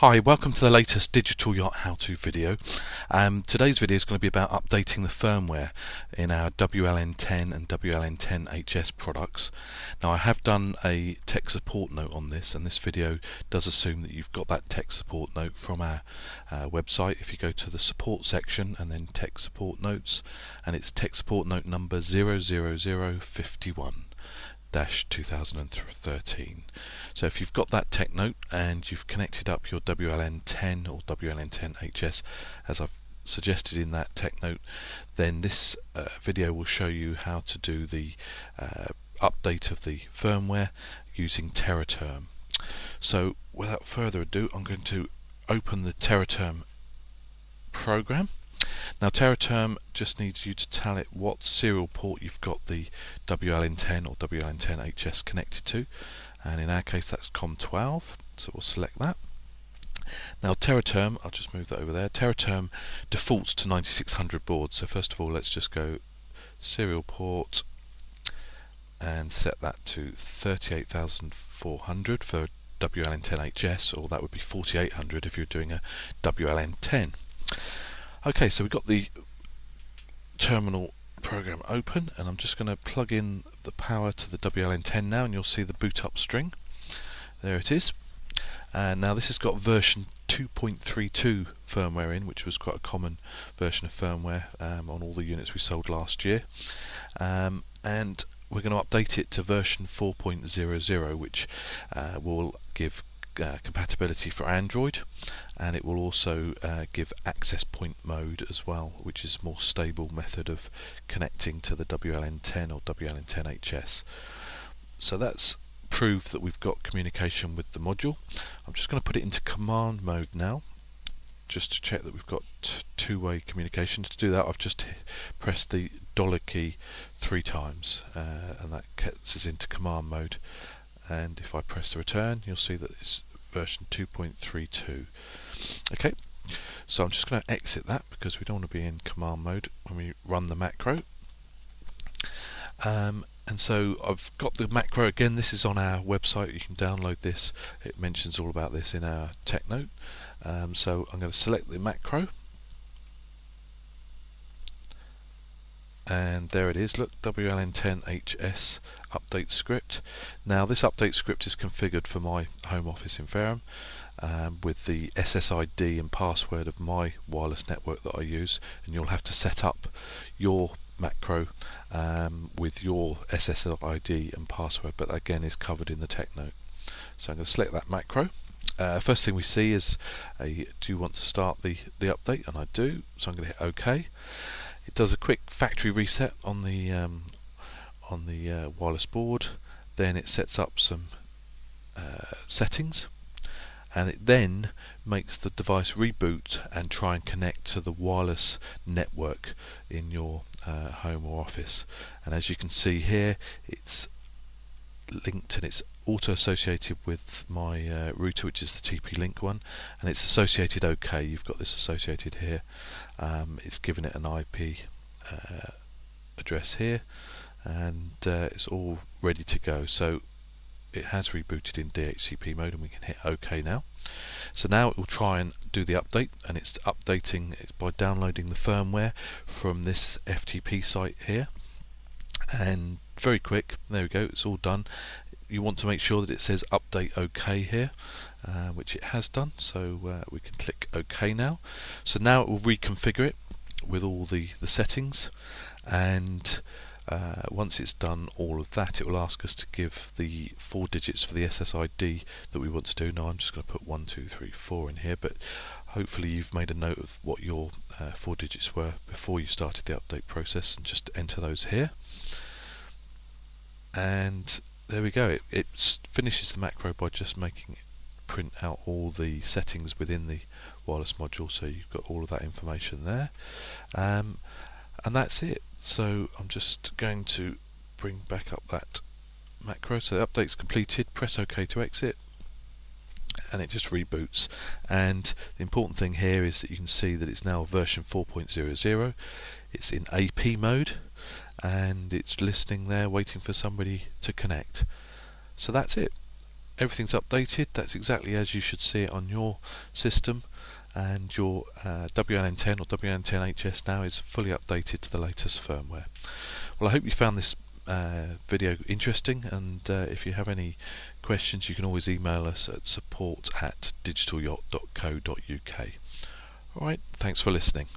Hi, welcome to the latest Digital Yacht how-to video. Um, today's video is going to be about updating the firmware in our WLN10 and WLN10HS products. Now I have done a tech support note on this and this video does assume that you've got that tech support note from our uh, website. If you go to the support section and then tech support notes and it's tech support note number 00051. 2013. So if you've got that tech note and you've connected up your WLN10 or WLN10HS as I've suggested in that tech note, then this uh, video will show you how to do the uh, update of the firmware using Tera Term. So without further ado, I'm going to open the Tera Term program now Tera Term just needs you to tell it what serial port you've got the WLN10 or WLN10HS connected to and in our case that's COM12 so we'll select that. Now Tera Term, I'll just move that over there, Tera Term defaults to 9600 baud so first of all let's just go serial port and set that to 38400 for WLN10HS or that would be 4800 if you're doing a WLN10. Okay, so we've got the terminal program open and I'm just going to plug in the power to the WLN10 now and you'll see the boot up string. There it is. And now this has got version 2.32 firmware in, which was quite a common version of firmware um, on all the units we sold last year. Um, and we're going to update it to version 4.00, which uh, will give uh, compatibility for Android and it will also uh, give access point mode as well which is a more stable method of connecting to the WLN10 or WLN10HS so that's proof that we've got communication with the module. I'm just going to put it into command mode now just to check that we've got two-way communication. To do that I've just pressed the dollar key three times uh, and that gets us into command mode. And if I press the return you'll see that it's version 2.32 okay so I'm just going to exit that because we don't want to be in command mode when we run the macro. Um, and so I've got the macro again. This is on our website. You can download this. It mentions all about this in our tech note. Um, so I'm going to select the macro and there it is. Look WLN10HS update script. Now this update script is configured for my home office in Fareham um, with the SSID and password of my wireless network that I use. And you'll have to set up your macro um, with your SSID and password but again is covered in the tech note. So I'm going to select that macro. Uh, first thing we see is a do you want to start the the update? And I do. So I'm going to hit OK it does a quick factory reset on the um, on the uh, wireless board. Then it sets up some uh, settings, and it then makes the device reboot and try and connect to the wireless network in your uh, home or office. And as you can see here, it's linked and it's auto associated with my uh, router which is the TP-Link one and it's associated OK you've got this associated here. Um, it's given it an IP uh, address here and uh, it's all ready to go. So it has rebooted in DHCP mode and we can hit OK now. So now it will try and do the update and it's updating by downloading the firmware from this FTP site here. And very quick there we go it's all done you want to make sure that it says update OK here uh, which it has done. So uh, we can click OK now. So now it will reconfigure it with all the the settings. And uh, once it's done all of that it will ask us to give the four digits for the SSID that we want to do. Now I'm just going to put 1 2 3 4 in here but hopefully you've made a note of what your uh, four digits were before you started the update process and just enter those here. And there we go. It, it finishes the macro by just making it print out all the settings within the wireless module so you've got all of that information there. Um, and that's it. So I'm just going to bring back up that macro. So the update's completed. Press OK to exit. And it just reboots. And the important thing here is that you can see that it's now version 4.00 it's in AP mode and it's listening there waiting for somebody to connect so that's it everything's updated. That's exactly as you should see it on your system and your uh, WLN10 or WLN10HS now is fully updated to the latest firmware. Well I hope you found this uh, video interesting and uh, if you have any questions you can always email us at support at digitalyacht.co.uk. Alright, thanks for listening.